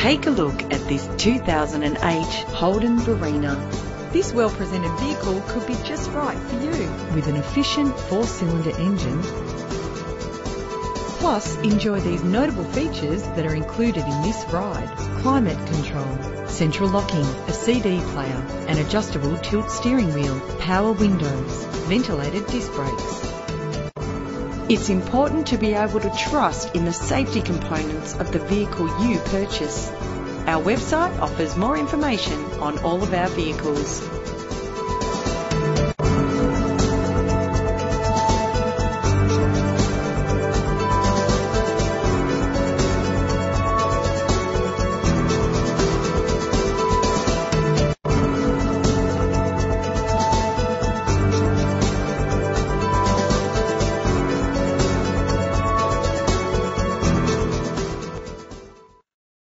Take a look at this 2008 Holden Barina. This well-presented vehicle could be just right for you. With an efficient four-cylinder engine Plus, enjoy these notable features that are included in this ride. Climate control, central locking, a CD player, an adjustable tilt steering wheel, power windows, ventilated disc brakes. It's important to be able to trust in the safety components of the vehicle you purchase. Our website offers more information on all of our vehicles.